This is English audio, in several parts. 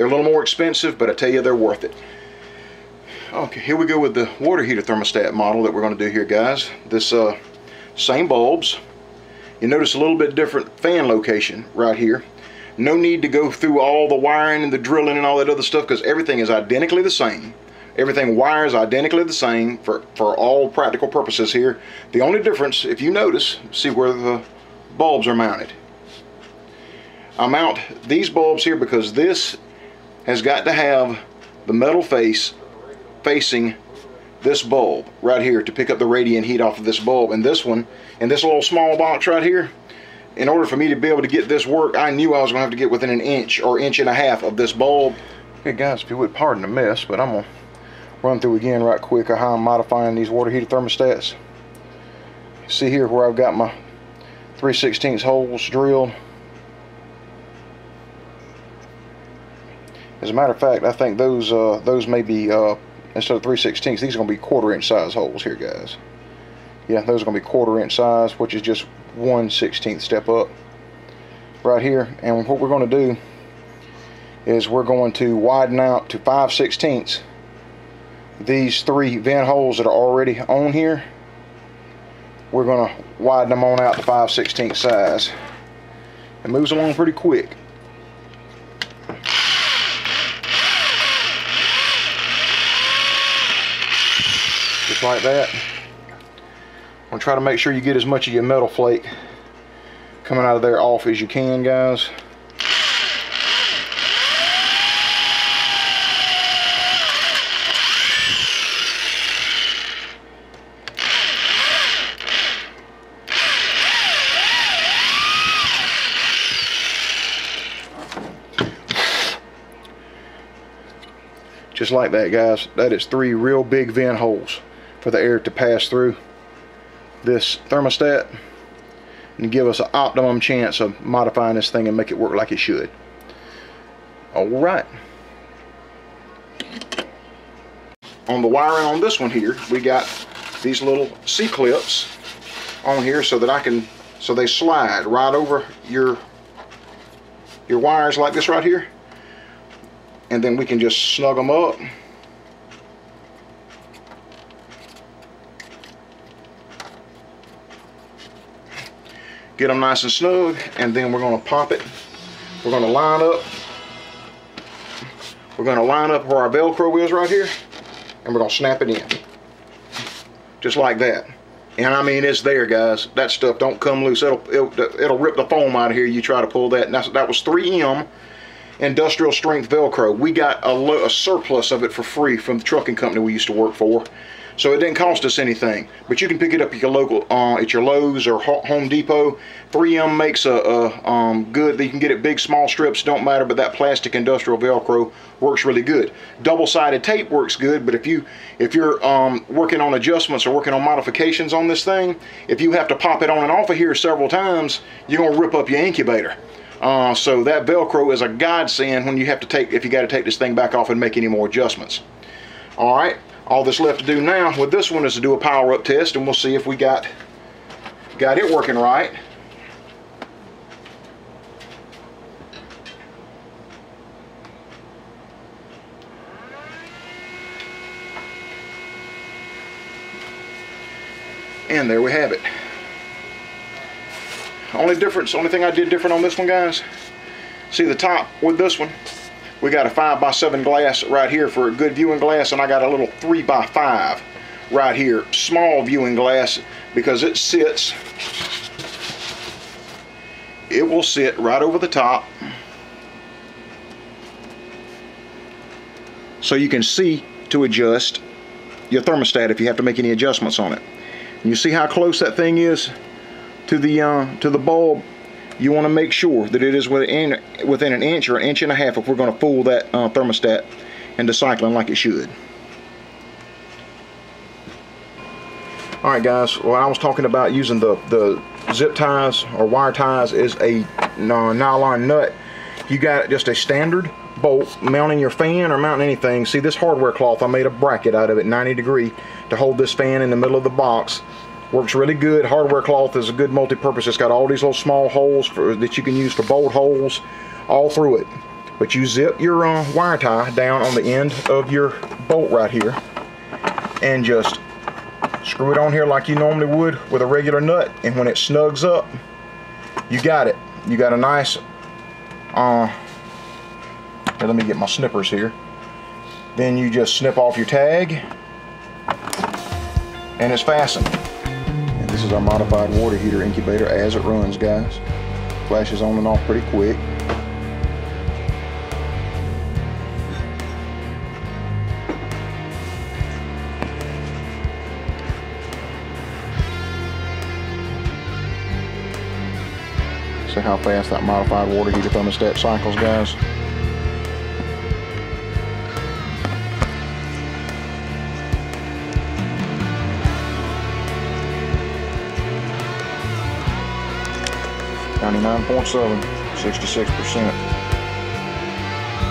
They're a little more expensive, but I tell you, they're worth it. Okay, here we go with the water heater thermostat model that we're going to do here, guys. This uh, same bulbs. You notice a little bit different fan location right here. No need to go through all the wiring and the drilling and all that other stuff because everything is identically the same. Everything wires identically the same for, for all practical purposes here. The only difference, if you notice, see where the bulbs are mounted. I mount these bulbs here because this has got to have the metal face facing this bulb right here to pick up the radiant heat off of this bulb. And this one and this little small box right here in order for me to be able to get this work I knew I was gonna have to get within an inch or inch and a half of this bulb. Hey guys if you would pardon the mess but I'm gonna run through again right quick how I'm modifying these water heater thermostats. See here where I've got my 3 16 holes drilled as a matter of fact I think those uh, those may be uh, instead of 3 16ths, these are going to be quarter inch size holes here, guys. Yeah, those are going to be quarter inch size, which is just 1 16th step up right here. And what we're going to do is we're going to widen out to 5 16ths these three vent holes that are already on here. We're going to widen them on out to 5 16th size. It moves along pretty quick. Just like that. I'm gonna try to make sure you get as much of your metal flake coming out of there off as you can, guys. Just like that, guys. That is three real big vent holes for the air to pass through this thermostat and give us an optimum chance of modifying this thing and make it work like it should. All right. On the wiring on this one here, we got these little C-clips on here so that I can, so they slide right over your, your wires like this right here. And then we can just snug them up get them nice and snug and then we're going to pop it. We're going to line up. We're going to line up where our velcro is right here and we're going to snap it in. Just like that. And I mean it's there guys. That stuff don't come loose. It'll it'll, it'll rip the foam out of here. You try to pull that. And that was 3M industrial strength velcro we got a, a surplus of it for free from the trucking company we used to work for so it didn't cost us anything. But you can pick it up at your local, uh, at your Lowe's or Home Depot. 3M makes a, a um, good, you can get it big, small strips, don't matter, but that plastic industrial Velcro works really good. Double-sided tape works good, but if, you, if you're um, working on adjustments or working on modifications on this thing, if you have to pop it on and off of here several times, you're gonna rip up your incubator. Uh, so that Velcro is a godsend when you have to take, if you got to take this thing back off and make any more adjustments. All right, all that's left to do now with this one is to do a power up test and we'll see if we got got it working right and there we have it only difference only thing I did different on this one guys. See the top with this one? We got a 5 by 7 glass right here for a good viewing glass and I got a little 3 by 5 right here small viewing glass because it sits it will sit right over the top. So you can see to adjust your thermostat if you have to make any adjustments on it. And you see how close that thing is to the uh, to the bulb you want to make sure that it is within, within an inch or an inch and a half if we're going to fool that uh, thermostat into cycling like it should. Alright guys, well I was talking about using the, the zip ties or wire ties is a nylon nut. You got just a standard bolt mounting your fan or mounting anything. See this hardware cloth, I made a bracket out of it 90 degree to hold this fan in the middle of the box Works really good. Hardware cloth is a good multi-purpose. It's got all these little small holes for, that you can use for bolt holes all through it. But you zip your uh, wire tie down on the end of your bolt right here and just screw it on here like you normally would with a regular nut and when it snugs up you got it you got a nice uh let me get my snippers here then you just snip off your tag and it's fastened this is our modified water heater incubator as it runs guys flashes on and off pretty quick See how fast that modified water heater thermostat cycles, guys? Ninety-nine point seven, sixty-six percent.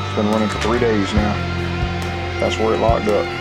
It's been running for three days now. That's where it locked up.